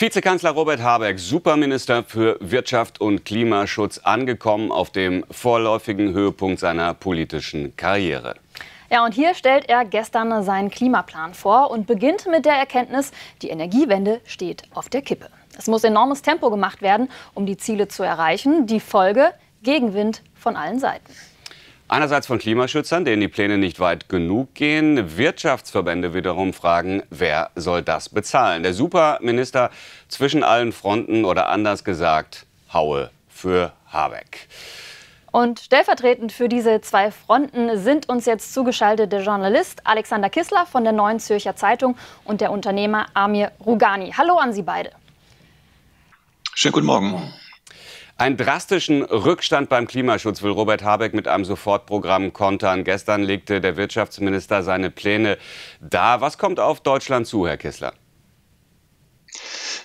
Vizekanzler Robert Habeck, Superminister für Wirtschaft und Klimaschutz, angekommen auf dem vorläufigen Höhepunkt seiner politischen Karriere. Ja, und hier stellt er gestern seinen Klimaplan vor und beginnt mit der Erkenntnis, die Energiewende steht auf der Kippe. Es muss enormes Tempo gemacht werden, um die Ziele zu erreichen. Die Folge Gegenwind von allen Seiten. Einerseits von Klimaschützern, denen die Pläne nicht weit genug gehen. Wirtschaftsverbände wiederum fragen, wer soll das bezahlen? Der Superminister zwischen allen Fronten oder anders gesagt, Haue für Habeck. Und stellvertretend für diese zwei Fronten sind uns jetzt zugeschaltet der Journalist Alexander Kissler von der Neuen Zürcher Zeitung und der Unternehmer Amir Rugani. Hallo an Sie beide. Schönen guten Morgen. Einen drastischen Rückstand beim Klimaschutz will Robert Habeck mit einem Sofortprogramm kontern. Gestern legte der Wirtschaftsminister seine Pläne dar. Was kommt auf Deutschland zu, Herr Kissler?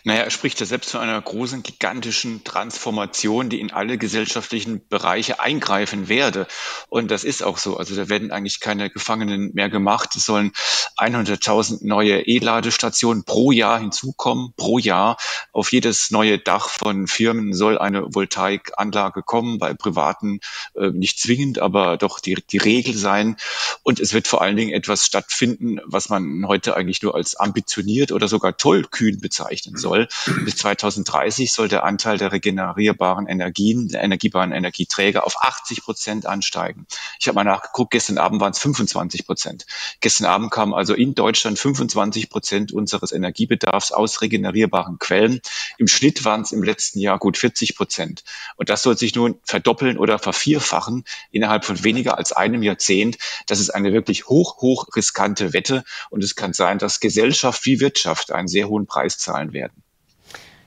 Naja, er spricht ja selbst von einer großen, gigantischen Transformation, die in alle gesellschaftlichen Bereiche eingreifen werde. Und das ist auch so. Also da werden eigentlich keine Gefangenen mehr gemacht. Es sollen 100.000 neue E-Ladestationen pro Jahr hinzukommen, pro Jahr. Auf jedes neue Dach von Firmen soll eine Voltaikanlage kommen, bei privaten äh, nicht zwingend, aber doch die, die Regel sein. Und es wird vor allen Dingen etwas stattfinden, was man heute eigentlich nur als ambitioniert oder sogar tollkühn bezeichnen soll soll. Bis 2030 soll der Anteil der regenerierbaren Energien, der energiebaren Energieträger auf 80 Prozent ansteigen. Ich habe mal nachgeguckt, gestern Abend waren es 25 Prozent. Gestern Abend kamen also in Deutschland 25 Prozent unseres Energiebedarfs aus regenerierbaren Quellen. Im Schnitt waren es im letzten Jahr gut 40 Prozent. Und das soll sich nun verdoppeln oder vervierfachen innerhalb von weniger als einem Jahrzehnt. Das ist eine wirklich hoch, hoch riskante Wette. Und es kann sein, dass Gesellschaft wie Wirtschaft einen sehr hohen Preis zahlen werden.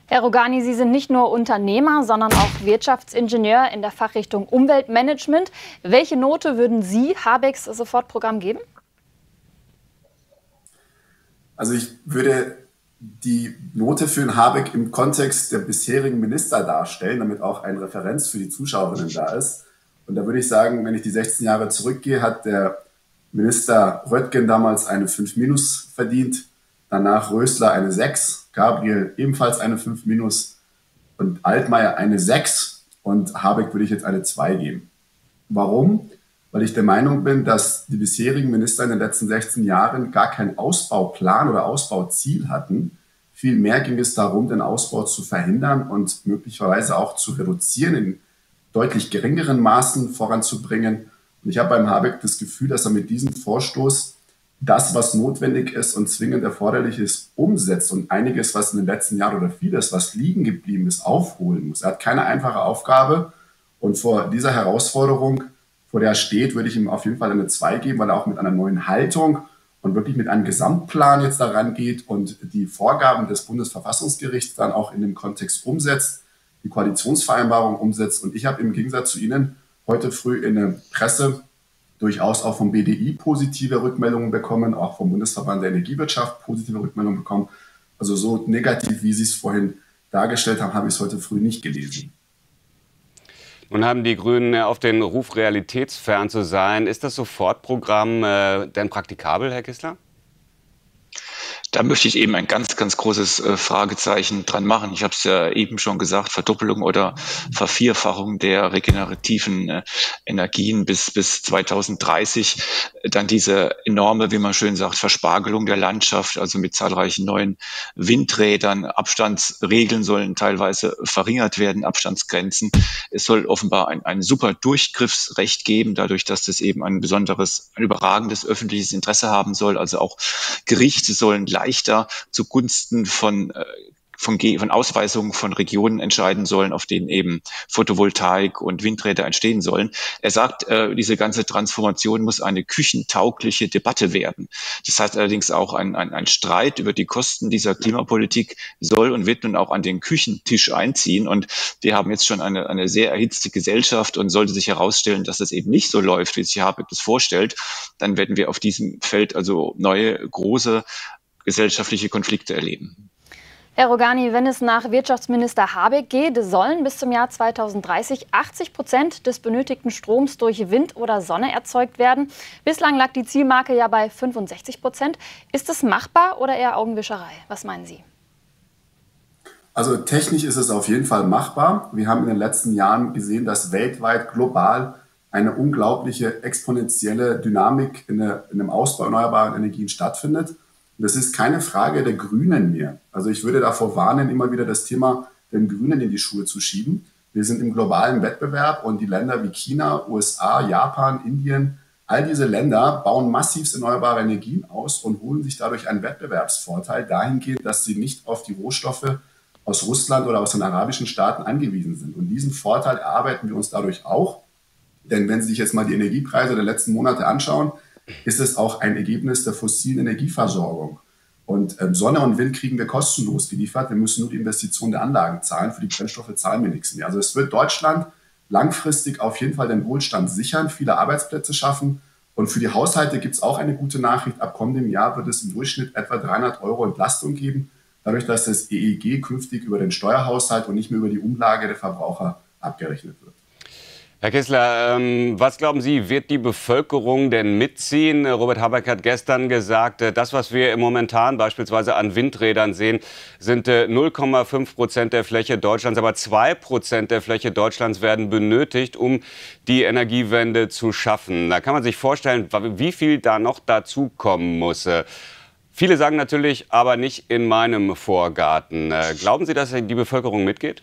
Herr Rogani, Sie sind nicht nur Unternehmer, sondern auch Wirtschaftsingenieur in der Fachrichtung Umweltmanagement. Welche Note würden Sie Habecks Sofortprogramm geben? Also ich würde die Note für den Habeck im Kontext der bisherigen Minister darstellen, damit auch eine Referenz für die Zuschauerinnen da ist. Und da würde ich sagen, wenn ich die 16 Jahre zurückgehe, hat der Minister Röttgen damals eine 5 minus verdient, danach Rösler eine 6 Gabriel ebenfalls eine 5 minus und Altmaier eine 6 und Habeck würde ich jetzt eine 2 geben. Warum? Weil ich der Meinung bin, dass die bisherigen Minister in den letzten 16 Jahren gar keinen Ausbauplan oder Ausbauziel hatten. Vielmehr ging es darum, den Ausbau zu verhindern und möglicherweise auch zu reduzieren, in deutlich geringeren Maßen voranzubringen. Und ich habe beim Habeck das Gefühl, dass er mit diesem Vorstoß das, was notwendig ist und zwingend erforderlich ist, umsetzt und einiges, was in den letzten Jahren oder vieles, was liegen geblieben ist, aufholen muss. Er hat keine einfache Aufgabe und vor dieser Herausforderung, vor der er steht, würde ich ihm auf jeden Fall eine 2 geben, weil er auch mit einer neuen Haltung und wirklich mit einem Gesamtplan jetzt daran geht und die Vorgaben des Bundesverfassungsgerichts dann auch in dem Kontext umsetzt, die Koalitionsvereinbarung umsetzt. Und ich habe im Gegensatz zu Ihnen heute früh in der Presse durchaus auch vom BDI positive Rückmeldungen bekommen, auch vom Bundesverband der Energiewirtschaft positive Rückmeldungen bekommen. Also so negativ, wie Sie es vorhin dargestellt haben, habe ich es heute früh nicht gelesen. Nun haben die Grünen auf den Ruf, realitätsfern zu sein. Ist das Sofortprogramm äh, denn praktikabel, Herr Kissler? Da möchte ich eben ein ganz, ganz großes äh, Fragezeichen dran machen. Ich habe es ja eben schon gesagt, Verdoppelung oder Vervierfachung der regenerativen äh, Energien bis, bis 2030. Dann diese enorme, wie man schön sagt, Verspargelung der Landschaft, also mit zahlreichen neuen Windrädern. Abstandsregeln sollen teilweise verringert werden, Abstandsgrenzen. Es soll offenbar ein, ein super Durchgriffsrecht geben, dadurch, dass das eben ein besonderes, ein überragendes öffentliches Interesse haben soll. Also auch Gerichte sollen leichter zugunsten von äh, von, von Ausweisungen von Regionen entscheiden sollen, auf denen eben Photovoltaik und Windräder entstehen sollen. Er sagt, äh, diese ganze Transformation muss eine küchentaugliche Debatte werden. Das heißt allerdings auch ein, ein, ein Streit über die Kosten dieser Klimapolitik soll und wird nun auch an den Küchentisch einziehen. Und wir haben jetzt schon eine, eine sehr erhitzte Gesellschaft und sollte sich herausstellen, dass es eben nicht so läuft, wie sich Habeck das vorstellt, dann werden wir auf diesem Feld also neue große gesellschaftliche Konflikte erleben. Herr Rogani, wenn es nach Wirtschaftsminister Habeck geht, sollen bis zum Jahr 2030 80 Prozent des benötigten Stroms durch Wind oder Sonne erzeugt werden. Bislang lag die Zielmarke ja bei 65 Prozent. Ist es machbar oder eher Augenwischerei? Was meinen Sie? Also technisch ist es auf jeden Fall machbar. Wir haben in den letzten Jahren gesehen, dass weltweit global eine unglaubliche exponentielle Dynamik in, der, in dem Ausbau erneuerbarer Energien stattfindet. Und das ist keine Frage der Grünen mehr. Also ich würde davor warnen, immer wieder das Thema den Grünen in die Schuhe zu schieben. Wir sind im globalen Wettbewerb und die Länder wie China, USA, Japan, Indien, all diese Länder bauen massiv erneuerbare Energien aus und holen sich dadurch einen Wettbewerbsvorteil dahingehend, dass sie nicht auf die Rohstoffe aus Russland oder aus den arabischen Staaten angewiesen sind. Und diesen Vorteil erarbeiten wir uns dadurch auch. Denn wenn Sie sich jetzt mal die Energiepreise der letzten Monate anschauen, ist es auch ein Ergebnis der fossilen Energieversorgung. Und ähm, Sonne und Wind kriegen wir kostenlos geliefert. Wir müssen nur die Investition der Anlagen zahlen. Für die Brennstoffe zahlen wir nichts mehr. Also es wird Deutschland langfristig auf jeden Fall den Wohlstand sichern, viele Arbeitsplätze schaffen. Und für die Haushalte gibt es auch eine gute Nachricht. Ab kommendem Jahr wird es im Durchschnitt etwa 300 Euro Entlastung geben, dadurch, dass das EEG künftig über den Steuerhaushalt und nicht mehr über die Umlage der Verbraucher abgerechnet wird. Herr Kissler, ähm, was glauben Sie, wird die Bevölkerung denn mitziehen? Robert Habeck hat gestern gesagt, äh, das, was wir momentan beispielsweise an Windrädern sehen, sind 0,5 äh, Prozent der Fläche Deutschlands, aber 2 Prozent der Fläche Deutschlands werden benötigt, um die Energiewende zu schaffen. Da kann man sich vorstellen, wie viel da noch dazukommen muss. Äh, viele sagen natürlich, aber nicht in meinem Vorgarten. Glauben Sie, dass die Bevölkerung mitgeht?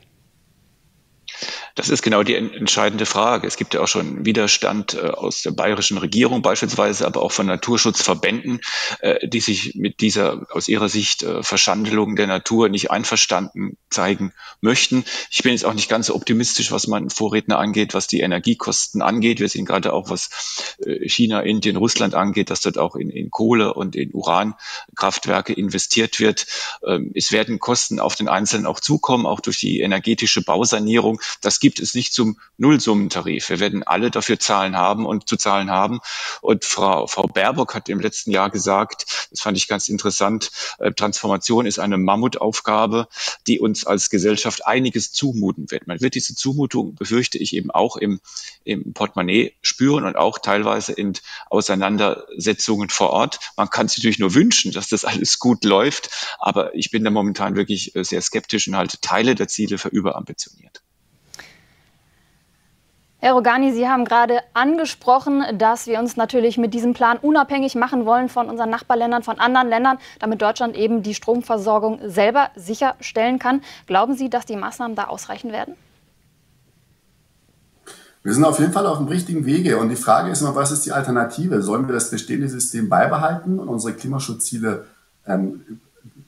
Das ist genau die entscheidende Frage. Es gibt ja auch schon Widerstand äh, aus der bayerischen Regierung beispielsweise, aber auch von Naturschutzverbänden, äh, die sich mit dieser aus ihrer Sicht äh, Verschandelung der Natur nicht einverstanden zeigen möchten. Ich bin jetzt auch nicht ganz so optimistisch, was meinen Vorredner angeht, was die Energiekosten angeht. Wir sehen gerade auch, was China, Indien, Russland angeht, dass dort auch in, in Kohle und in Urankraftwerke investiert wird. Ähm, es werden Kosten auf den Einzelnen auch zukommen, auch durch die energetische Bausanierung. Das gibt es nicht zum Nullsummentarif. Wir werden alle dafür zahlen haben und zu zahlen haben. Und Frau, Frau Baerbock hat im letzten Jahr gesagt, das fand ich ganz interessant, äh, Transformation ist eine Mammutaufgabe, die uns als Gesellschaft einiges zumuten wird. Man wird diese Zumutung, befürchte ich, eben auch im, im Portemonnaie spüren und auch teilweise in Auseinandersetzungen vor Ort. Man kann sich natürlich nur wünschen, dass das alles gut läuft, aber ich bin da momentan wirklich äh, sehr skeptisch und halte Teile der Ziele für überambitioniert. Herr Rogani, Sie haben gerade angesprochen, dass wir uns natürlich mit diesem Plan unabhängig machen wollen von unseren Nachbarländern, von anderen Ländern, damit Deutschland eben die Stromversorgung selber sicherstellen kann. Glauben Sie, dass die Maßnahmen da ausreichen werden? Wir sind auf jeden Fall auf dem richtigen Wege. Und die Frage ist immer, was ist die Alternative? Sollen wir das bestehende System beibehalten und unsere Klimaschutzziele ähm,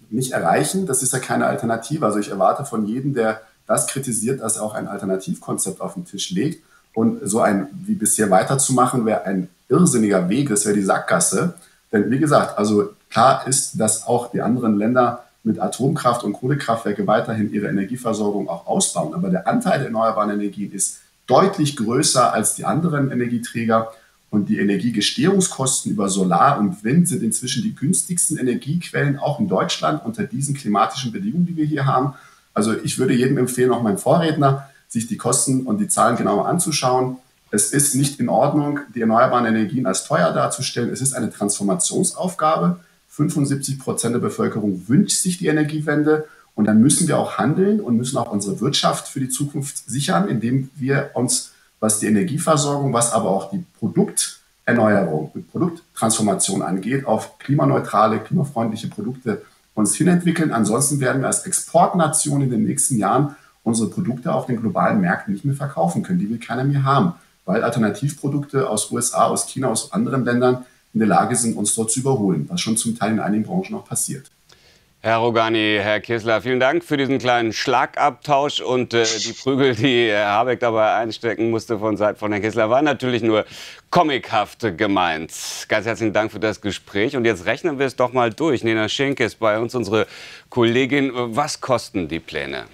nicht erreichen? Das ist ja keine Alternative. Also ich erwarte von jedem, der das kritisiert, dass er auch ein Alternativkonzept auf den Tisch legt. Und so ein wie bisher weiterzumachen, wäre ein irrsinniger Weg, das wäre die Sackgasse. Denn wie gesagt, also klar ist, dass auch die anderen Länder mit Atomkraft und Kohlekraftwerke weiterhin ihre Energieversorgung auch ausbauen. Aber der Anteil der erneuerbaren Energien ist deutlich größer als die anderen Energieträger. Und die Energiegestehungskosten über Solar und Wind sind inzwischen die günstigsten Energiequellen, auch in Deutschland unter diesen klimatischen Bedingungen, die wir hier haben. Also ich würde jedem empfehlen, auch meinem Vorredner, sich die Kosten und die Zahlen genauer anzuschauen. Es ist nicht in Ordnung, die erneuerbaren Energien als teuer darzustellen. Es ist eine Transformationsaufgabe. 75 Prozent der Bevölkerung wünscht sich die Energiewende. Und dann müssen wir auch handeln und müssen auch unsere Wirtschaft für die Zukunft sichern, indem wir uns, was die Energieversorgung, was aber auch die Produkterneuerung, die Produkttransformation angeht, auf klimaneutrale, klimafreundliche Produkte uns hinentwickeln. Ansonsten werden wir als Exportnation in den nächsten Jahren unsere Produkte auf den globalen Märkten nicht mehr verkaufen können. Die will keiner mehr haben, weil Alternativprodukte aus USA, aus China, aus anderen Ländern in der Lage sind, uns dort zu überholen, was schon zum Teil in einigen Branchen auch passiert. Herr Rogani, Herr Kissler, vielen Dank für diesen kleinen Schlagabtausch und äh, die Prügel, die Herr Habeck dabei einstecken musste von Seiten von Herrn Kissler, waren natürlich nur comichaft gemeint. Ganz herzlichen Dank für das Gespräch und jetzt rechnen wir es doch mal durch. Nena Schenk ist bei uns unsere Kollegin. Was kosten die Pläne?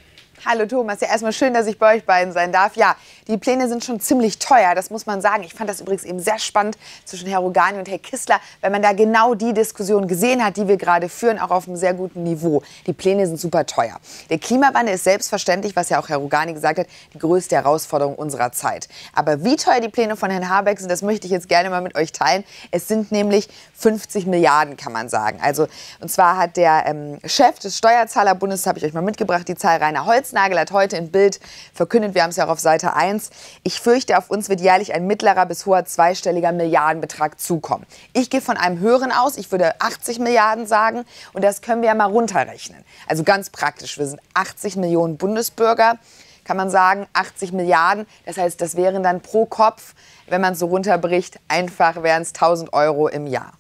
Hallo Thomas, ja erstmal schön, dass ich bei euch beiden sein darf. Ja, die Pläne sind schon ziemlich teuer, das muss man sagen. Ich fand das übrigens eben sehr spannend zwischen Herr Rogani und Herr Kissler, weil man da genau die Diskussion gesehen hat, die wir gerade führen, auch auf einem sehr guten Niveau. Die Pläne sind super teuer. Der Klimawandel ist selbstverständlich, was ja auch Herr Rogani gesagt hat, die größte Herausforderung unserer Zeit. Aber wie teuer die Pläne von Herrn Habeck sind, das möchte ich jetzt gerne mal mit euch teilen. Es sind nämlich 50 Milliarden, kann man sagen. Also, und zwar hat der ähm, Chef des Steuerzahlerbundes, habe ich euch mal mitgebracht, die Zahl Rainer Holznagel hat heute in Bild verkündet, wir haben es ja auch auf Seite 1, ich fürchte, auf uns wird jährlich ein mittlerer bis hoher zweistelliger Milliardenbetrag zukommen. Ich gehe von einem höheren aus, ich würde 80 Milliarden sagen und das können wir ja mal runterrechnen. Also ganz praktisch, wir sind 80 Millionen Bundesbürger kann man sagen, 80 Milliarden. Das heißt, das wären dann pro Kopf, wenn man es so runterbricht, einfach wären es 1000 Euro im Jahr.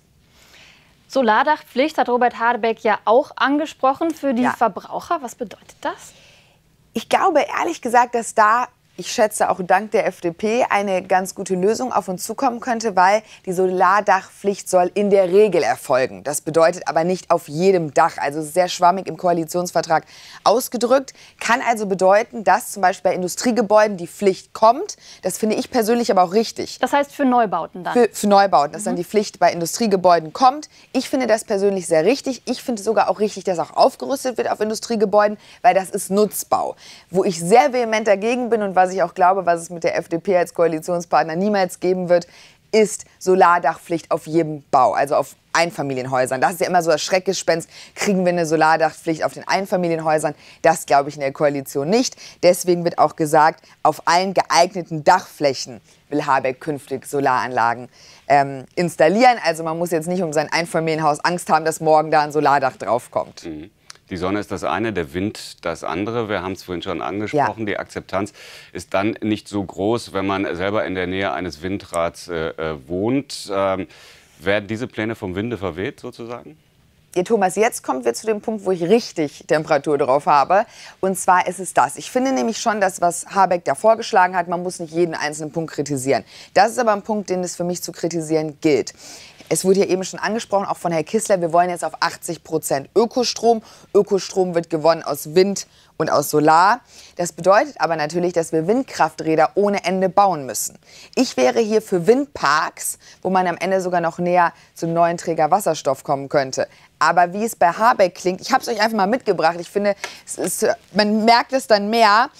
Solardachpflicht hat Robert Habeck ja auch angesprochen für die ja. Verbraucher. Was bedeutet das? Ich glaube ehrlich gesagt, dass da ich schätze auch dank der FDP eine ganz gute Lösung auf uns zukommen könnte, weil die Solardachpflicht soll in der Regel erfolgen. Das bedeutet aber nicht auf jedem Dach, also sehr schwammig im Koalitionsvertrag ausgedrückt. Kann also bedeuten, dass zum Beispiel bei Industriegebäuden die Pflicht kommt. Das finde ich persönlich aber auch richtig. Das heißt für Neubauten dann? Für, für Neubauten, dass mhm. dann die Pflicht bei Industriegebäuden kommt. Ich finde das persönlich sehr richtig. Ich finde sogar auch richtig, dass auch aufgerüstet wird auf Industriegebäuden, weil das ist Nutzbau. Wo ich sehr vehement dagegen bin und was was ich auch glaube, was es mit der FDP als Koalitionspartner niemals geben wird, ist Solardachpflicht auf jedem Bau, also auf Einfamilienhäusern. Das ist ja immer so das Schreckgespenst. Kriegen wir eine Solardachpflicht auf den Einfamilienhäusern? Das glaube ich in der Koalition nicht. Deswegen wird auch gesagt, auf allen geeigneten Dachflächen will Habeck künftig Solaranlagen ähm, installieren. Also man muss jetzt nicht um sein Einfamilienhaus Angst haben, dass morgen da ein Solardach draufkommt. Mhm. Die Sonne ist das eine, der Wind das andere. Wir haben es vorhin schon angesprochen. Ja. Die Akzeptanz ist dann nicht so groß, wenn man selber in der Nähe eines Windrads äh, äh, wohnt. Ähm, werden diese Pläne vom Winde verweht sozusagen? Ja, Thomas, jetzt kommen wir zu dem Punkt, wo ich richtig Temperatur drauf habe. Und zwar ist es das. Ich finde nämlich schon, dass was Habeck da vorgeschlagen hat, man muss nicht jeden einzelnen Punkt kritisieren. Das ist aber ein Punkt, den es für mich zu kritisieren gilt. Es wurde ja eben schon angesprochen, auch von Herrn Kissler, wir wollen jetzt auf 80 Prozent Ökostrom. Ökostrom wird gewonnen aus Wind und aus Solar. Das bedeutet aber natürlich, dass wir Windkrafträder ohne Ende bauen müssen. Ich wäre hier für Windparks, wo man am Ende sogar noch näher zum neuen Träger Wasserstoff kommen könnte. Aber wie es bei Habeck klingt, ich habe es euch einfach mal mitgebracht. Ich finde, ist, man merkt es dann mehr.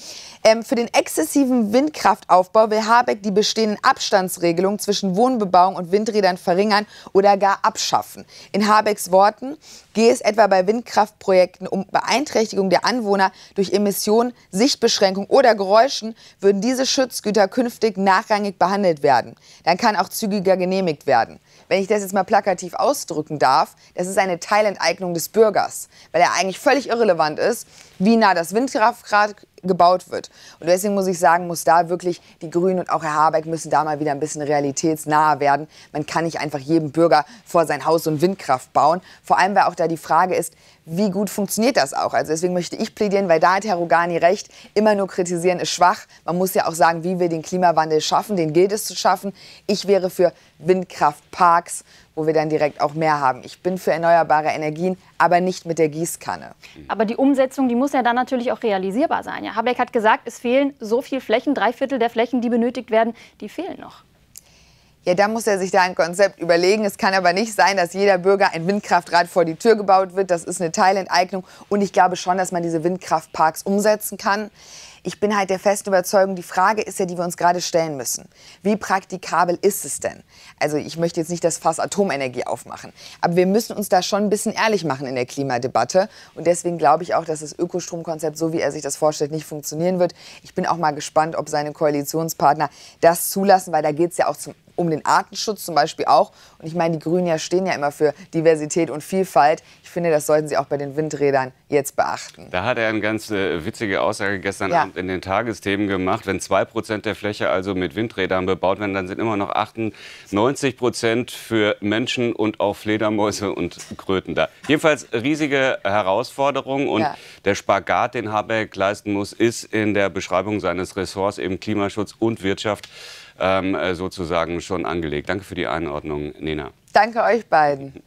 Ähm, für den exzessiven Windkraftaufbau will Habeck die bestehenden Abstandsregelungen zwischen Wohnbebauung und Windrädern verringern oder gar abschaffen. In Habecks Worten gehe es etwa bei Windkraftprojekten um Beeinträchtigung der Anwohner durch Emissionen, Sichtbeschränkung oder Geräuschen, würden diese Schutzgüter künftig nachrangig behandelt werden. Dann kann auch zügiger genehmigt werden. Wenn ich das jetzt mal plakativ ausdrücken darf, das ist eine Teilenteignung des Bürgers, weil er eigentlich völlig irrelevant ist, wie nah das Windkraftgrad gebaut wird. Und deswegen muss ich sagen, muss da wirklich die Grünen und auch Herr Habeck müssen da mal wieder ein bisschen realitätsnaher werden. Man kann nicht einfach jedem Bürger vor sein Haus und Windkraft bauen. Vor allem, weil auch da die Frage ist, wie gut funktioniert das auch? Also deswegen möchte ich plädieren, weil da hat Herr Rogani recht, immer nur kritisieren ist schwach. Man muss ja auch sagen, wie wir den Klimawandel schaffen, den gilt es zu schaffen. Ich wäre für Windkraftparks, wo wir dann direkt auch mehr haben. Ich bin für erneuerbare Energien, aber nicht mit der Gießkanne. Aber die Umsetzung, die muss ja dann natürlich auch realisierbar sein. Ja, Habeck hat gesagt, es fehlen so viele Flächen, drei Viertel der Flächen, die benötigt werden, die fehlen noch. Ja, da muss er sich da ein Konzept überlegen. Es kann aber nicht sein, dass jeder Bürger ein Windkraftrad vor die Tür gebaut wird. Das ist eine Teilenteignung. Und ich glaube schon, dass man diese Windkraftparks umsetzen kann. Ich bin halt der festen Überzeugung, die Frage ist ja, die wir uns gerade stellen müssen. Wie praktikabel ist es denn? Also ich möchte jetzt nicht das Fass Atomenergie aufmachen, aber wir müssen uns da schon ein bisschen ehrlich machen in der Klimadebatte. Und deswegen glaube ich auch, dass das Ökostromkonzept, so wie er sich das vorstellt, nicht funktionieren wird. Ich bin auch mal gespannt, ob seine Koalitionspartner das zulassen, weil da geht es ja auch zum um den Artenschutz zum Beispiel auch. Und ich meine, die Grünen ja stehen ja immer für Diversität und Vielfalt. Ich finde, das sollten sie auch bei den Windrädern jetzt beachten. Da hat er eine ganz äh, witzige Aussage gestern ja. Abend in den Tagesthemen gemacht. Wenn zwei Prozent der Fläche also mit Windrädern bebaut werden, dann sind immer noch 98 Prozent für Menschen und auch Fledermäuse und Kröten da. Jedenfalls riesige Herausforderung und ja. der Spagat, den Habeck leisten muss, ist in der Beschreibung seines Ressorts eben Klimaschutz und Wirtschaft ähm, äh, sozusagen schon angelegt. Danke für die Einordnung, Nena. Danke euch beiden.